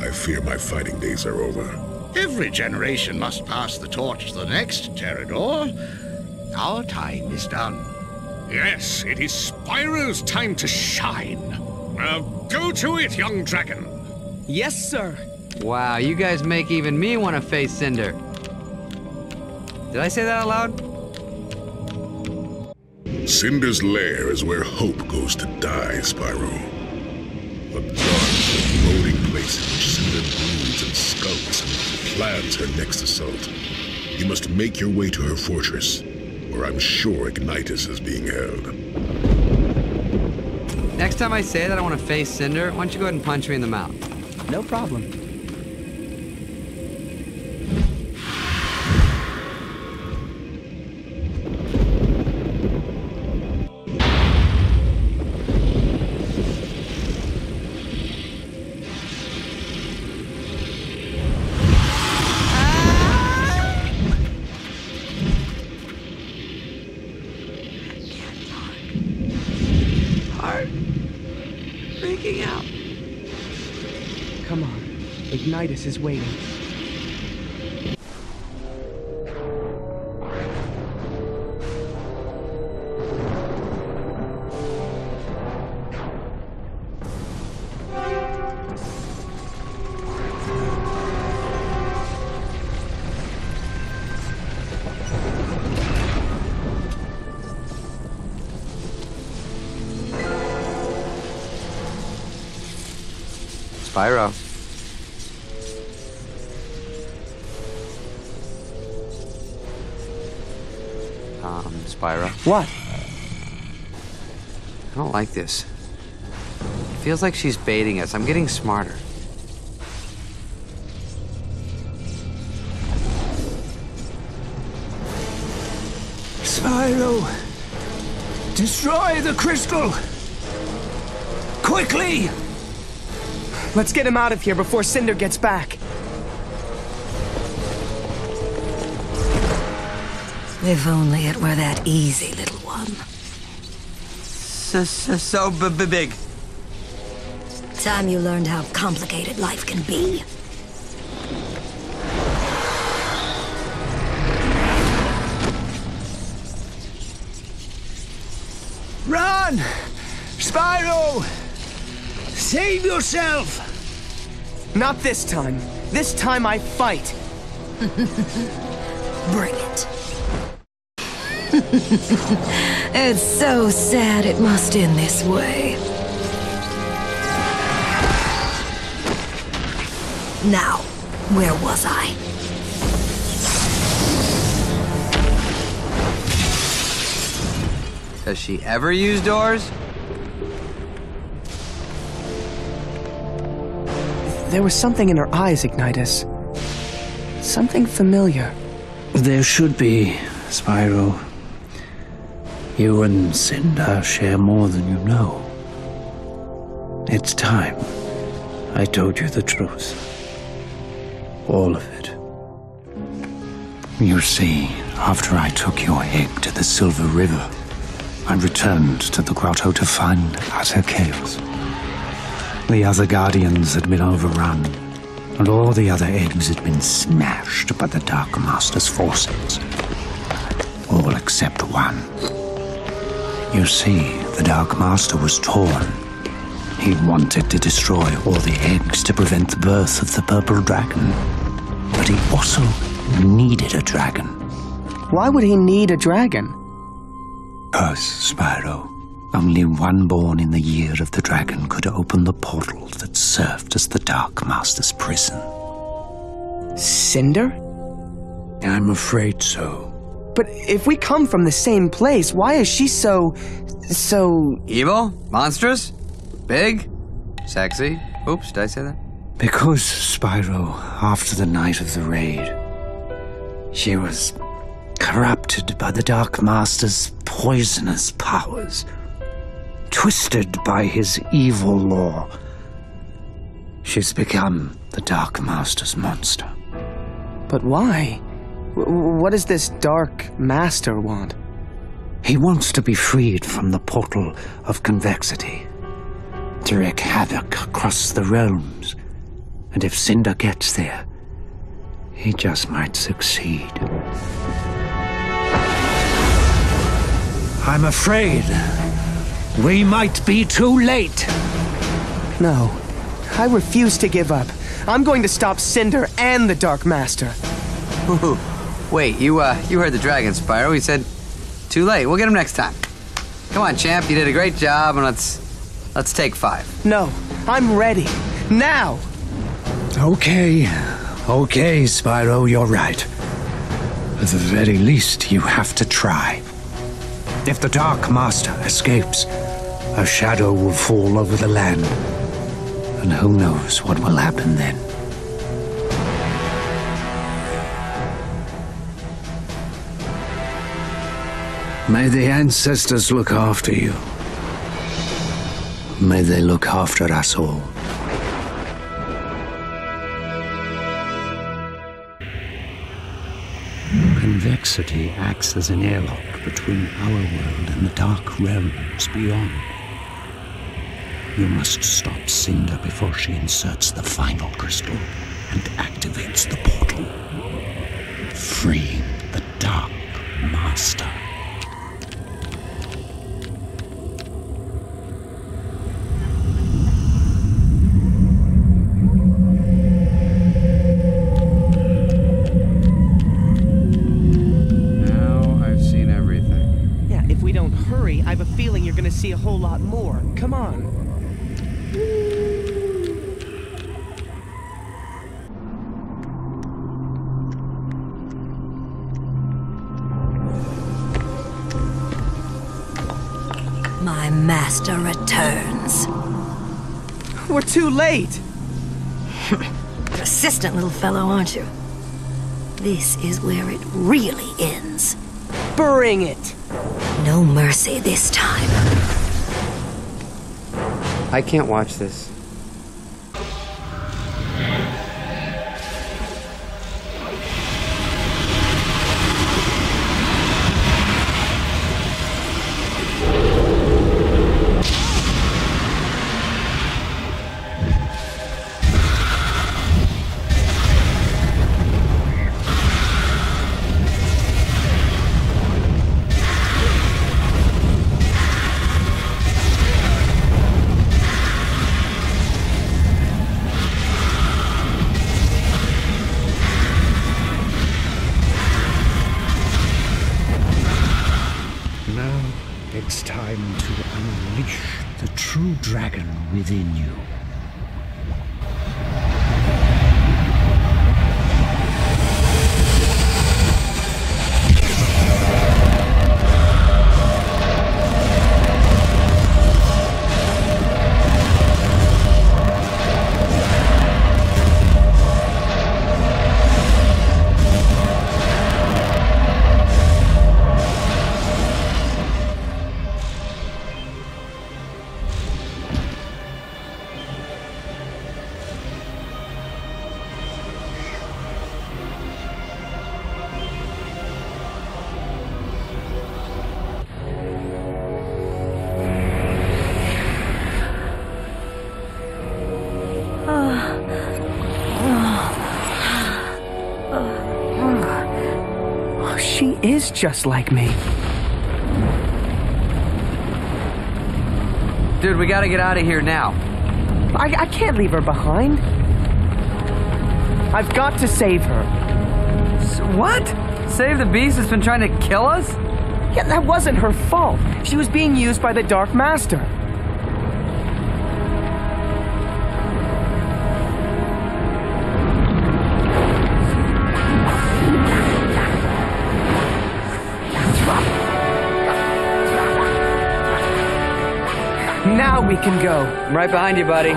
I fear my fighting days are over. Every generation must pass the torch to the next, Terrador. Our time is done. Yes, it is Spyro's time to shine. Now go to it, young dragon. Yes, sir. Wow, you guys make even me want to face Cynder. Did I say that out loud? Cynder's lair is where hope goes to die, Spyro. A dark, foreboding place in which Cynder broods and skulks and plans her next assault. You must make your way to her fortress, where I'm sure Ignitus is being held. Next time I say that I want to face Cynder, why don't you go ahead and punch me in the mouth? No problem. Ignitus is waiting. Spyro. Um, Spyro. What? I don't like this. It feels like she's baiting us. I'm getting smarter. Spyro! Destroy the crystal! Quickly! Let's get him out of here before Cynder gets back. If only it were that easy, little one. So, so, so b- b- big. Time you learned how complicated life can be. Run! Spyro! Save yourself! Not this time. This time I fight. [LAUGHS] Bring it. [LAUGHS] it's so sad it must end this way. Now, where was I? Does she ever use doors? There was something in her eyes, Ignitus. Something familiar. There should be, Spyro. You and Cynder share more than you know. It's time. I told you the truth. All of it. You see, after I took your egg to the Silver River, I returned to the grotto to find utter chaos. The other guardians had been overrun, and all the other eggs had been smashed by the Dark Master's forces. All except one. You see, the Dark Master was torn. He wanted to destroy all the eggs to prevent the birth of the Purple Dragon. But he also needed a dragon. Why would he need a dragon? Because, Spyro, only one born in the year of the dragon could open the portal that served as the Dark Master's prison. Cynder? I'm afraid so. But if we come from the same place, why is she so. so. Evil? Monstrous? Big? Sexy? Oops, did I say that? Because, Spyro, after the night of the raid, she was corrupted by the Dark Master's poisonous powers, twisted by his evil law. She's become the Dark Master's monster. But why? What does this Dark Master want? He wants to be freed from the portal of convexity, to wreak havoc across the realms. And if Cynder gets there, he just might succeed. I'm afraid we might be too late. No. I refuse to give up. I'm going to stop Cynder and the Dark Master. [LAUGHS] Ooh. Wait, you uh you heard the dragon, Spyro. He said too late. We'll get him next time. Come on, champ, you did a great job and let's let's take five. No, I'm ready. Now! Okay, okay, Spyro, you're right. At the very least, you have to try. If the Dark Master escapes, a shadow will fall over the land. And who knows what will happen then? May the ancestors look after you. May they look after us all. Convexity acts as an airlock between our world and the dark realms beyond. You must stop Cynder before she inserts the final crystal and activates the portal, freeing the Dark Master. Hurry, I have a feeling you're gonna see a whole lot more. Come on. My master returns. We're too late! [LAUGHS] Persistent little fellow, aren't you? This is where it really ends. Bring it! No mercy this time. I can't watch this. Just like me. Dude, we gotta get out of here now. I, I can't leave her behind. I've got to save her. S- what? Save the beast that's been trying to kill us? Yeah, that wasn't her fault. She was being used by the Dark Master. We can go. I'm right behind you, buddy.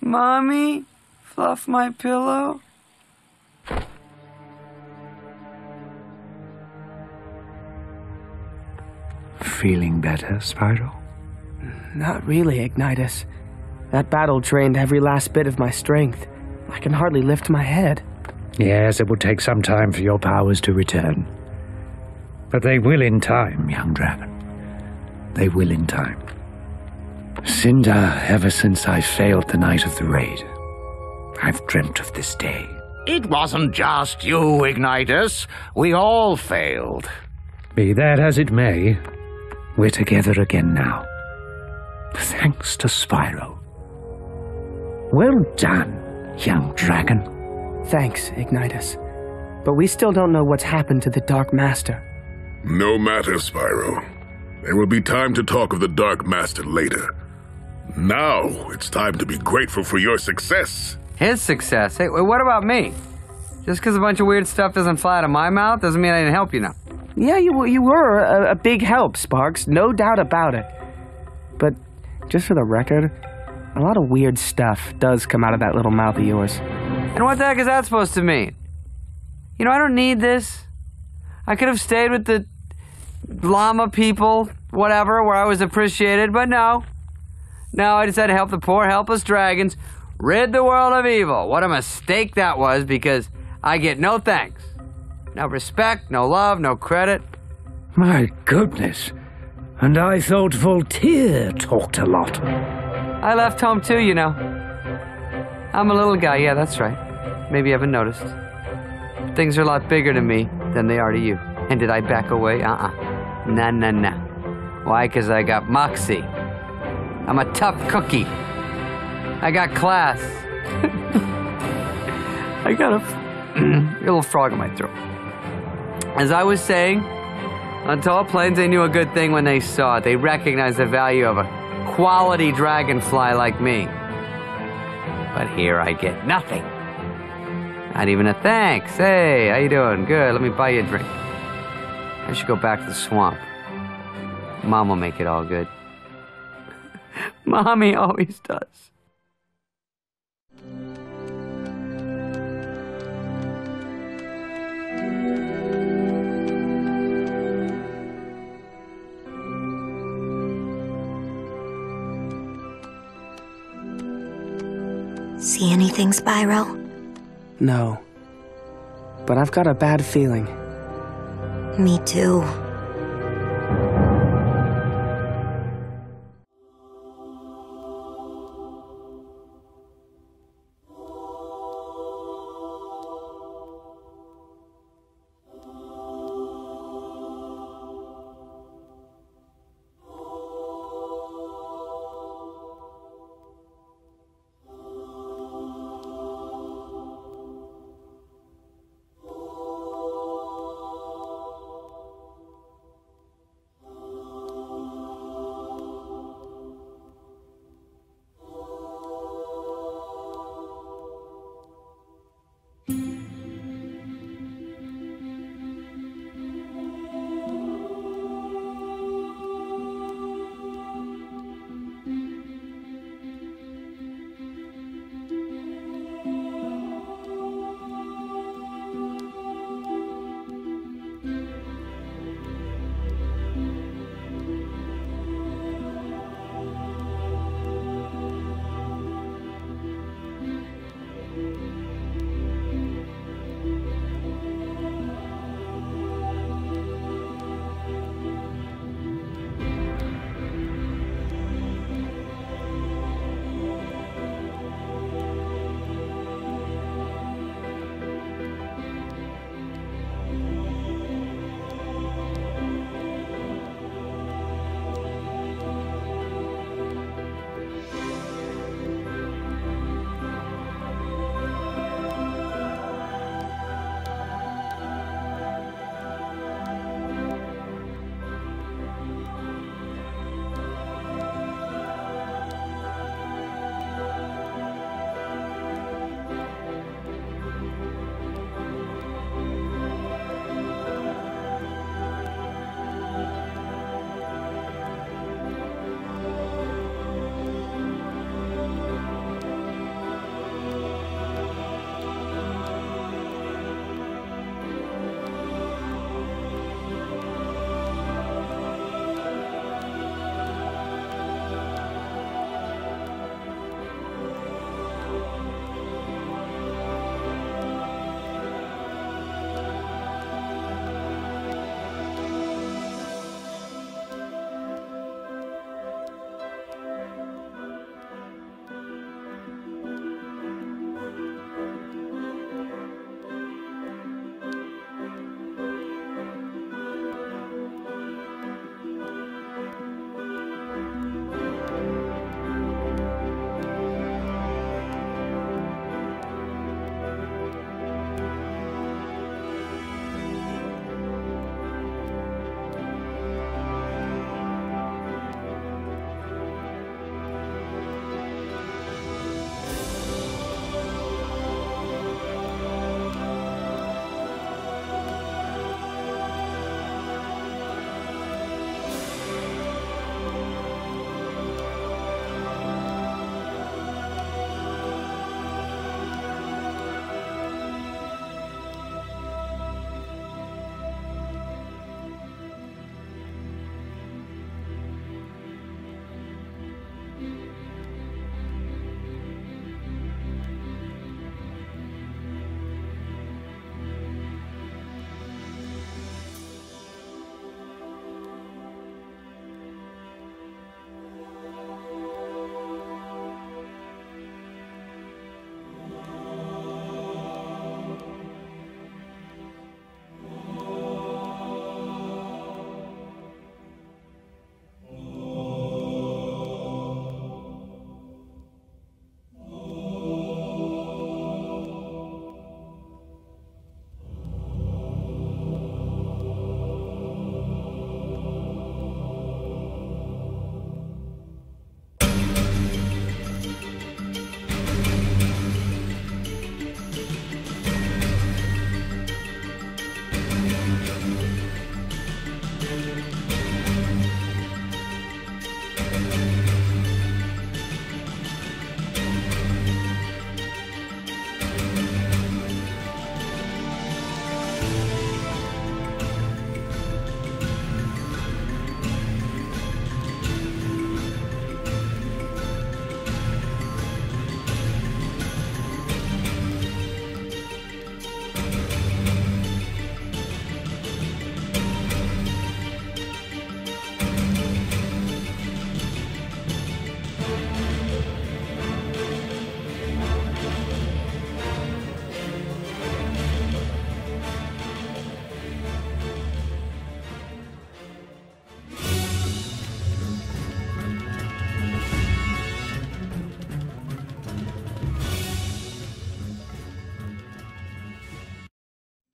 Mommy, fluff my pillow. Feeling better, Spiral? Not really, Ignitus. That battle drained every last bit of my strength. I can hardly lift my head. Yes, it will take some time for your powers to return. But they will in time, young dragon. They will in time. Cynder, ever since I failed the night of the raid, I've dreamt of this day. It wasn't just you, Ignitus. We all failed. Be that as it may, we're together again now. Thanks to Spyro. Well done, young dragon. Thanks, Ignitus. But we still don't know what's happened to the Dark Master. No matter, Spyro. There will be time to talk of the Dark Master later. Now, it's time to be grateful for your success. His success. Hey, what about me? Just because a bunch of weird stuff doesn't fly out of my mouth doesn't mean I didn't help you now. Yeah, you, you were a, a big help, Sparx. No doubt about it. But just for the record, a lot of weird stuff does come out of that little mouth of yours. And what the heck is that supposed to mean? You know, I don't need this. I could have stayed with the llama people, whatever, where I was appreciated, but no. No, I decided to help the poor, helpless dragons rid the world of evil. What a mistake that was because I get no thanks. No respect, no love, no credit. My goodness. And I thought Volteer talked a lot. I left home too, you know. I'm a little guy, yeah, that's right. Maybe you haven't noticed. Things are a lot bigger to me than they are to you. And did I back away? Uh uh Nah, nah, nah. Why? Because I got moxie. I'm a tough cookie. I got class. [LAUGHS] I got a, f- [CLEARS THROAT] a little frog in my throat. As I was saying, on tall plains, they knew a good thing when they saw it. They recognized the value of a quality dragonfly like me. But here I get nothing. Not even a thanks. Hey, how you doing? Good. Let me buy you a drink. I should go back to the swamp. Mom will make it all good. [LAUGHS] Mommy always does. See anything, Spyro? No. But I've got a bad feeling. Me too.